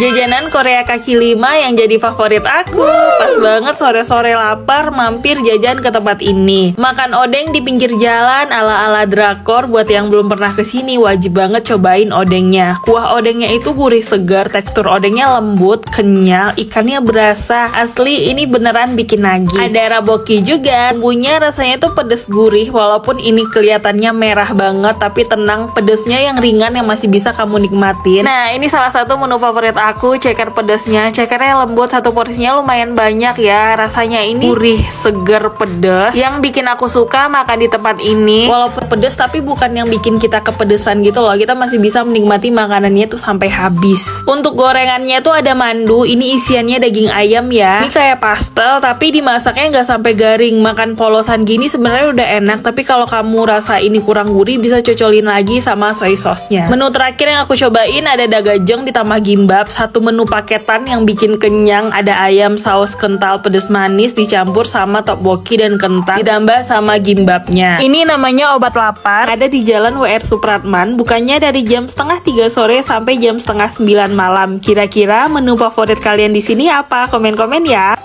Jajanan Korea kaki lima yang jadi favorit aku. Pas banget sore-sore lapar mampir jajan ke tempat ini. Makan odeng di pinggir jalan ala-ala drakor buat yang belum pernah ke sini wajib banget cobain odengnya. Kuah odengnya itu gurih segar, tekstur odengnya lembut, kenyal, ikannya berasa. Asli ini beneran bikin nagih. Ada raboki juga. Bumbunya rasanya tuh pedes gurih walaupun ini kelihatannya merah banget tapi tenang pedesnya yang ringan yang masih bisa kamu nikmatin. Nah, ini salah satu menu favorit aku aku ceker pedasnya. Cekernya lembut satu porsinya lumayan banyak ya. Rasanya ini gurih seger pedas. Yang bikin aku suka makan di tempat ini. Walaupun pedas tapi bukan yang bikin kita kepedesan gitu loh. Kita masih bisa menikmati makanannya tuh sampai habis. Untuk gorengannya tuh ada mandu. Ini isiannya daging ayam ya. Ini kayak pastel tapi dimasaknya nggak sampai garing. Makan polosan gini sebenarnya udah enak tapi kalau kamu rasa ini kurang gurih bisa cocolin lagi sama soy sauce-nya. Menu terakhir yang aku cobain ada dagajeng ditambah gimbap satu menu paketan yang bikin kenyang. Ada ayam saus kental pedas manis dicampur sama tteokbokki dan kentang. Ditambah sama gimbapnya. Ini namanya obat lapar. Ada di jalan WR Supratman. Bukannya dari jam setengah tiga sore sampai jam setengah sembilan malam. Kira-kira menu favorit kalian di sini apa? Komen-komen ya